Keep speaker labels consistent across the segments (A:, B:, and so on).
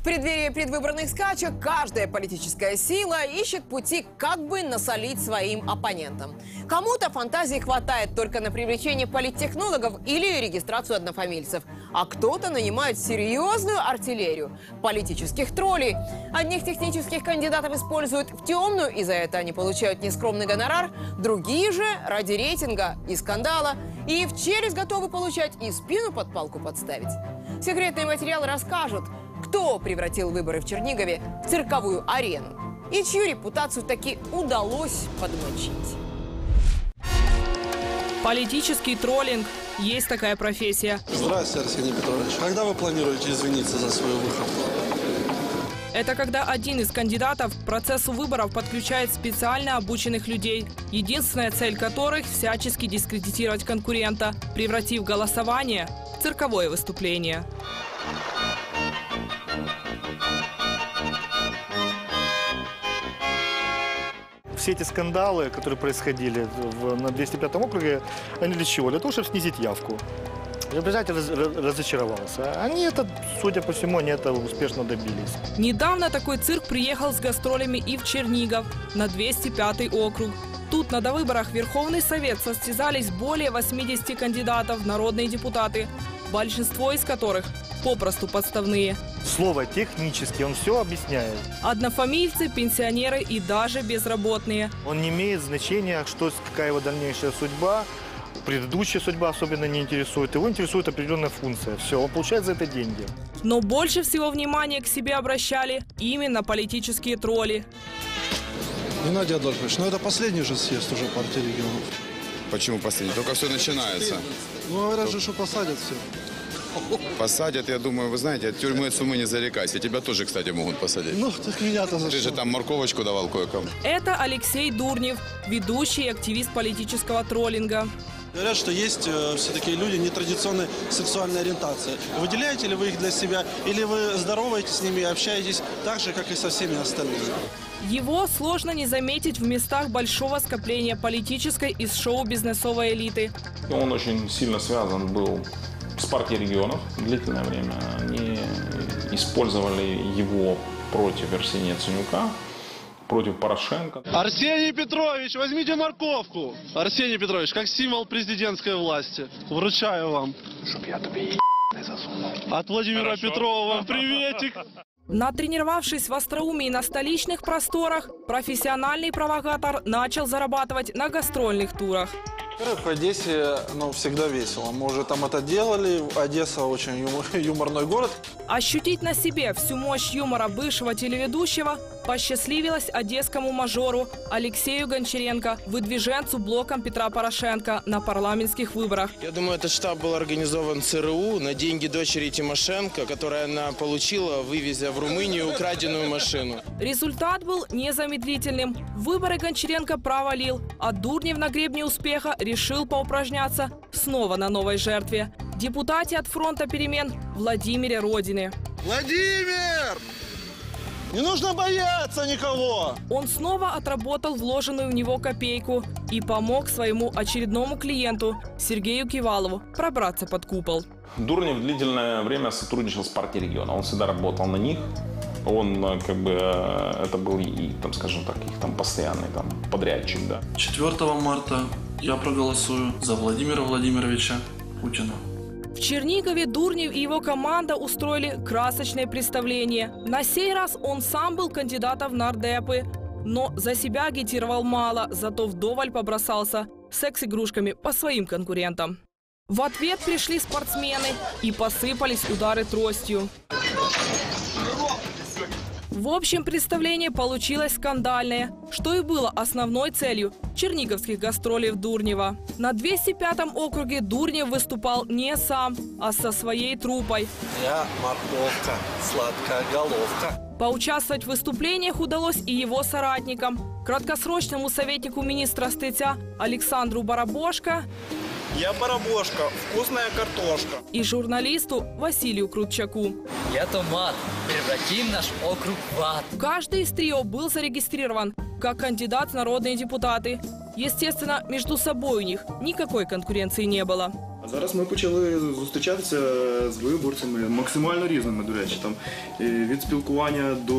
A: В преддверии предвыборных скачек каждая политическая сила ищет пути, как бы насолить своим оппонентам. Кому-то фантазии хватает только на привлечение политтехнологов или регистрацию однофамильцев, а кто-то нанимает серьезную артиллерию политических троллей. Одних технических кандидатов используют в темную, и за это они получают нескромный гонорар, другие же ради рейтинга и скандала, и в челюсть готовы получать и спину под палку подставить. Секретные материалы расскажут, кто превратил выборы в Чернигове в цирковую арену и чью репутацию таки удалось подмочить.
B: Политический троллинг. Есть такая профессия.
C: Здравствуйте, Арсений Петрович. Когда вы планируете извиниться за свою выходку?
B: Это когда один из кандидатов к процессу выборов подключает специально обученных людей, единственная цель которых – всячески дискредитировать конкурента, превратив голосование в цирковое выступление.
D: Все эти скандалы, которые происходили в, на 205 округе, они для чего? Для того, чтобы снизить явку. Избиратель раз- раз- разочаровался. Они это, судя по всему, они этого успешно добились.
B: Недавно такой цирк приехал с гастролями и в Чернигов, на 205 округ. Тут на довыборах Верховный Совет состязались более 80 кандидатов в народные депутаты, большинство из которых попросту подставные.
D: Слово технически, он все объясняет.
B: Однофамильцы, пенсионеры и даже безработные.
D: Он не имеет значения, что, какая его дальнейшая судьба. Предыдущая судьба особенно не интересует. Его интересует определенная функция. Все, он получает за это деньги.
B: Но больше всего внимания к себе обращали именно политические тролли.
C: Геннадий Адольфович, ну это последний же съезд уже партии регионов.
E: Почему последний? Только все начинается.
C: Ну, говорят же, что посадят все.
E: Посадят, я думаю, вы знаете, от тюрьмы от сумы не зарекайся. Тебя тоже, кстати, могут посадить.
C: Ну, так меня-то за
E: Ты же
C: что?
E: там морковочку давал кое-кому.
B: Это Алексей Дурнев, ведущий и активист политического троллинга.
C: Говорят, что есть э, все-таки люди нетрадиционной сексуальной ориентации. Выделяете ли вы их для себя, или вы здороваетесь с ними и общаетесь так же, как и со всеми остальными?
B: Его сложно не заметить в местах большого скопления политической и шоу-бизнесовой элиты.
F: Он очень сильно связан был с партией регионов длительное время. Они использовали его против Арсения Ценюка, против Порошенко.
C: Арсений Петрович, возьмите морковку. Арсений Петрович, как символ президентской власти. Вручаю вам. Чтоб я тебе От Владимира Петрова вам приветик.
B: Натренировавшись в остроумии на столичных просторах, профессиональный провокатор начал зарабатывать на гастрольных турах.
C: Во-первых, в Одессе ну, всегда весело. Мы уже там это делали. Одесса очень юмор- юморной город.
B: Ощутить на себе всю мощь юмора бывшего телеведущего посчастливилось одесскому мажору Алексею Гончаренко, выдвиженцу блоком Петра Порошенко на парламентских выборах.
G: Я думаю, этот штаб был организован ЦРУ на деньги дочери Тимошенко, которые она получила, вывезя в Румынию украденную машину.
B: Результат был незамедлительным. Выборы Гончаренко провалил, а Дурнев на гребне успеха решил поупражняться снова на новой жертве. Депутате от фронта перемен Владимире Родине.
C: Владимир! Не нужно бояться никого!
B: Он снова отработал вложенную в него копейку и помог своему очередному клиенту Сергею Кивалову пробраться под купол.
F: Дурнев длительное время сотрудничал с партией региона. Он всегда работал на них. Он э, как бы э, это был и, там, скажем так, их там постоянный там подрядчик, да.
H: 4 марта я проголосую за Владимира Владимировича Путина.
B: В Чернигове Дурнев и его команда устроили красочное представление. На сей раз он сам был кандидатом в нардепы, но за себя агитировал мало, зато вдоволь побросался секс-игрушками по своим конкурентам. В ответ пришли спортсмены и посыпались удары тростью. В общем, представление получилось скандальное, что и было основной целью черниговских гастролей в Дурнево. На 205-м округе Дурнев выступал не сам, а со своей трупой.
C: Я морковка, сладкая головка.
B: Поучаствовать в выступлениях удалось и его соратникам. Краткосрочному советнику министра статья Александру Барабошко
C: Я барабошка, вкусная картошка.
B: и журналисту Василию Крутчаку.
I: Я томат. Превратим наш округ в ад.
B: Каждый из трио был зарегистрирован как кандидат в народные депутаты. Естественно, между собой у них никакой конкуренции не было.
J: Зараз ми почали зустрічатися з виборцями максимально різними, до речі, там е, від спілкування до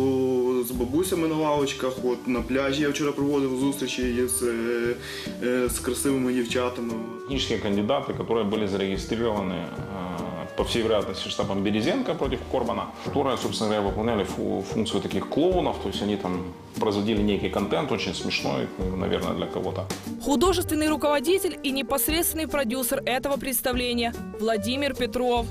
J: з бабусями на лавочках. От на пляжі я вчора проводив зустрічі з, е, е, з красивими дівчатами.
F: Технические кандидаты, которые были зарегистрированы э, по всей вероятности штабом Березенко против Корбана, которые, собственно говоря, выполняли фу- функцию таких клоунов, то есть они там производили некий контент, очень смешной, наверное, для кого-то.
B: Художественный руководитель и непосредственный продюсер этого представления Владимир Петров.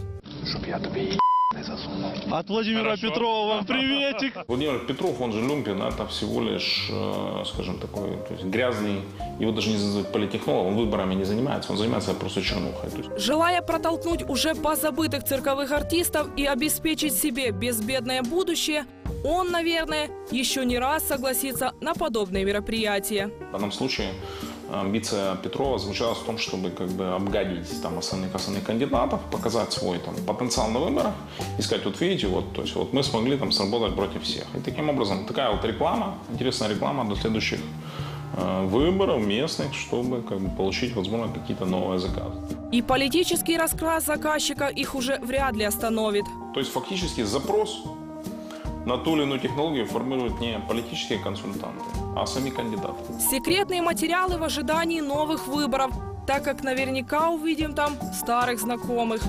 C: От Владимира Петрова вам приветик.
F: Владимир Петров, он же Люмпин, это всего лишь, э, скажем, такой то есть грязный, его даже не называют политтехнологом, он выборами не занимается, он занимается просто чернухой.
B: Желая протолкнуть уже позабытых цирковых артистов и обеспечить себе безбедное будущее, он, наверное, еще не раз согласится на подобные мероприятия.
F: В данном случае амбиция Петрова заключалась в том, чтобы как бы обгадить там основных основных кандидатов, показать свой там потенциал на выборах и сказать, вот видите, вот, то есть вот мы смогли там сработать против всех. И таким образом такая вот реклама, интересная реклама до следующих э, выборов местных, чтобы как бы получить, возможно, какие-то новые заказы.
B: И политический раскрас заказчика их уже вряд ли остановит.
F: То есть фактически запрос на ту или иную технологию формируют не политические консультанты, а сами кандидаты.
B: Секретные материалы в ожидании новых выборов, так как наверняка увидим там старых знакомых.